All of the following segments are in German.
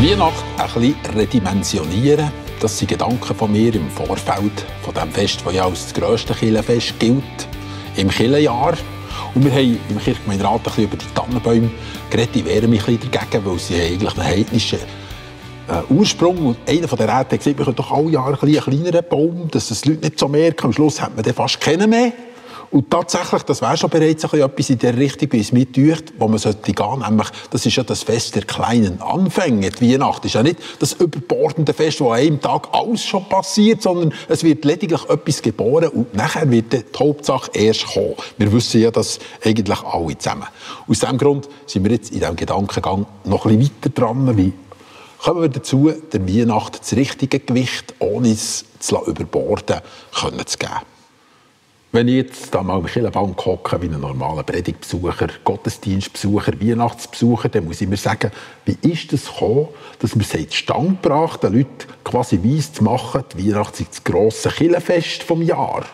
Weihnacht ein bisschen redimensionieren. Das sind Gedanken von mir im Vorfeld von dem Fest, das ja als das grösste Kirchenfest gilt im Kirchenjahr. Und wir haben im Kirchgemeinderat ein bisschen über die Tannenbäume geredet. Die wehren mich ein bisschen dagegen, weil sie eigentlich einen heidnischen äh, Ursprung. Und einer der Räte hat gesagt, wir können doch alle Jahre ein, einen kleineren Baum, dass es die Leute nicht so merken. Am Schluss hat man dann fast keinen mehr. Und tatsächlich, das wäre schon bereits etwas in der Richtung, wie es mir tut, wo man sollte gehen. Nämlich, das ist ja das Fest der kleinen Anfänge. Die Weihnacht ist ja nicht das überbordende Fest, wo an einem Tag alles schon passiert, sondern es wird lediglich etwas geboren und nachher wird die Hauptsache erst kommen. Wir wissen ja das eigentlich alle zusammen. Aus diesem Grund sind wir jetzt in diesem Gedankengang noch ein bisschen weiter dran, wie kommen wir dazu, der Weihnacht das richtige Gewicht, ohne es zu überborden, können zu geben. Wenn ich jetzt da mal im Kirchenbank hocke, wie ein normaler Predigtbesucher, Gottesdienstbesucher, Weihnachtsbesucher, dann muss ich mir sagen, wie ist das gekommen, dass man seit Stand gebracht, den Leuten quasi weiss zu machen, die Weihnachten ist das grosse Kirchenfest vom Jahr.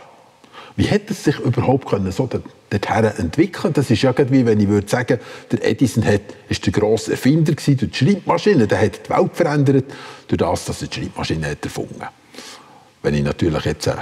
Wie hat es sich überhaupt können, so dorthin entwickeln Das ist irgendwie, wenn ich würde sagen, der Edison hat, ist der grosse Erfinder gewesen, durch die Schreibmaschine, der hat die Welt verändert, durch das, dass er die Schreibmaschine hat erfunden. Wenn ich natürlich jetzt äh,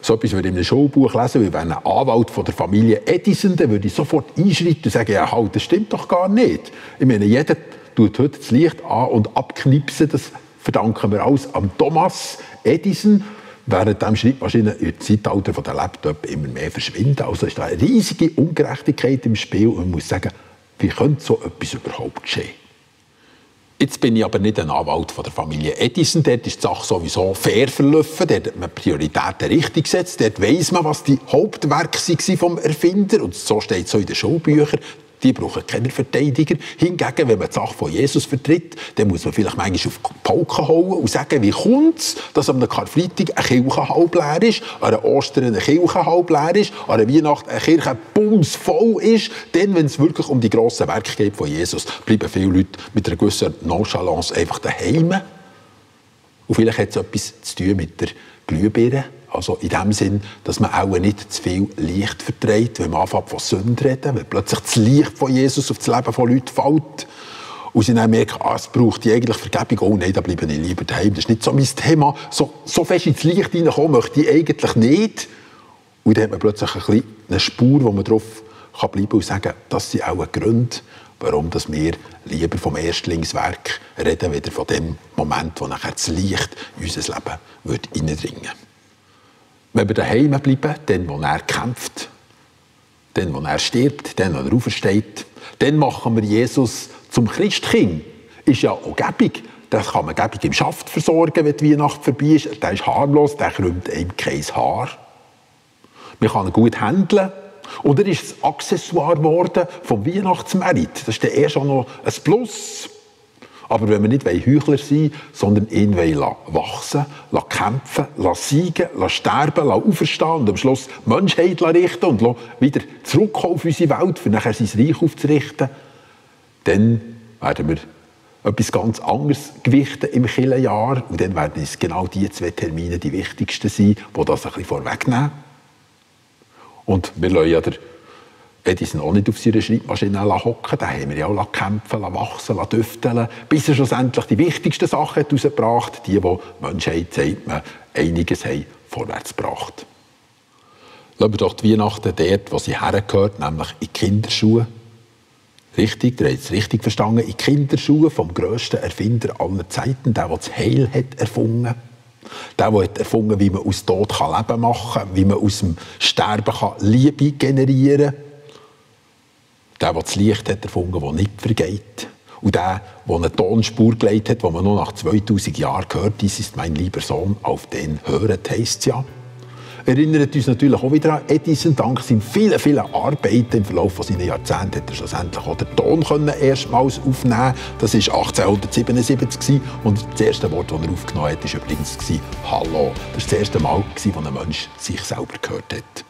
so etwas würde ich in einem Schulbuch lesen, wie wenn ein Anwalt von der Familie Edison, dann würde ich sofort einschreiten und sagen, ja, halt, das stimmt doch gar nicht. Ich meine, jeder tut heute das Licht an und abknipsen, das verdanken wir alles am Thomas Edison, während die Schreibmaschinen im Zeitalter der Laptop immer mehr verschwinden. Also ist da eine riesige Ungerechtigkeit im Spiel und man muss sagen, wie könnte so etwas überhaupt geschehen? Jetzt bin ich aber nicht ein Anwalt von der Familie Edison. Dort ist die Sache sowieso fair verlaufen. Dort hat man Prioritäten richtig gesetzt. Dort weiss man, was die Hauptwerke waren vom Erfinder. Und so steht es so in den Schulbüchern die brauchen keine Verteidiger. Hingegen, wenn man die Sache von Jesus vertritt, dann muss man vielleicht manchmal auf die Pauke hauen und sagen, wie kommt es, dass am Karfreitag eine Kirche halb leer ist, an Ostern eine Kirche halb leer ist, an Weihnachten eine Kirche bumsvoll ist. Denn, wenn es wirklich um die grossen Werke geht von Jesus, bleiben viele Leute mit einer gewissen Nonchalance einfach daheim. Und vielleicht hat es etwas zu tun mit der Glühbirne also in dem Sinn, dass man auch nicht zu viel Licht verträgt, wenn man anfängt von Sünden reden, wenn plötzlich das Licht von Jesus auf das Leben von Leuten fällt. Und sie dann merken, ah, es braucht die eigentlich Vergebung. Oh nein, da bleibe ich lieber daheim. Das ist nicht so mein Thema. So, so fest ins Licht hineinkommen möchte ich eigentlich nicht. Und dann hat man plötzlich ein bisschen eine Spur, wo man drauf kann bleiben und sagen, das sind auch Gründe, warum wir lieber vom Erstlingswerk reden, wieder von dem Moment, wo nachher das Licht in unser Leben wird eindringen wird. Wenn wir daheim bleiben, dann, wo er kämpft, dann, wo er stirbt, dann, wo er aufersteht, dann machen wir Jesus zum Christkind. Ist ja auch gäbig. Das kann man gäbig im Schaft versorgen, wenn die Weihnacht vorbei ist. Der ist harmlos, der krümmt einem kein Haar. Man kann ihn gut handeln. Und er ist ein Accessoire geworden vom Weihnachtsmerit. Das ist dann eher schon noch ein Plus. Aber wenn wir nicht Heuchler sein wollen, sondern ihn wachsen kämpfen, siegen, sterben, auferstehen und am Schluss die Menschheit richten und wieder zurückkommen auf unsere Welt, um nachher sein Reich aufzurichten, dann werden wir etwas ganz anderes gewichten im Kirchenjahr. Und dann werden es genau diese zwei Termine die wichtigsten sein, die das ein bisschen vorwegnehmen. Und wir lassen ja der Edison auch nicht auf seiner Schreibmaschine hocken. Da haben wir ja auch kämpfen, wachsen, düfteln, bis er schlussendlich die wichtigsten Sachen herausgebracht hat, die, die die Menschheit, sagt man, einiges haben vorwärts gebracht. Lassen wir doch die Weihnachten dort, wo sie hergehört, nämlich in Kinderschuhe. Richtig, ihr habt es richtig verstanden, in Kinderschuhe vom grössten Erfinder aller Zeiten, der, der das Heil hat erfunden hat. Der, der hat erfunden, wie man aus Tod Leben machen kann, wie man aus dem Sterben Liebe generieren kann der, der das Licht hat erfunden, das nicht vergeht. Und der, der eine Tonspur gelegt hat, die man nur nach 2000 Jahren hört, dies ist mein lieber Sohn, auf den höret, heisst es ja. Erinnert uns natürlich auch wieder an Edison. Dank seinen vielen, vielen Arbeiten im Verlauf seiner Jahrzehnte hat er schlussendlich auch den Ton können erstmals aufnehmen Das war 1877 und das erste Wort, das er aufgenommen hat, war übrigens «Hallo». Das war das erste Mal, als ein Mensch sich selber gehört hat.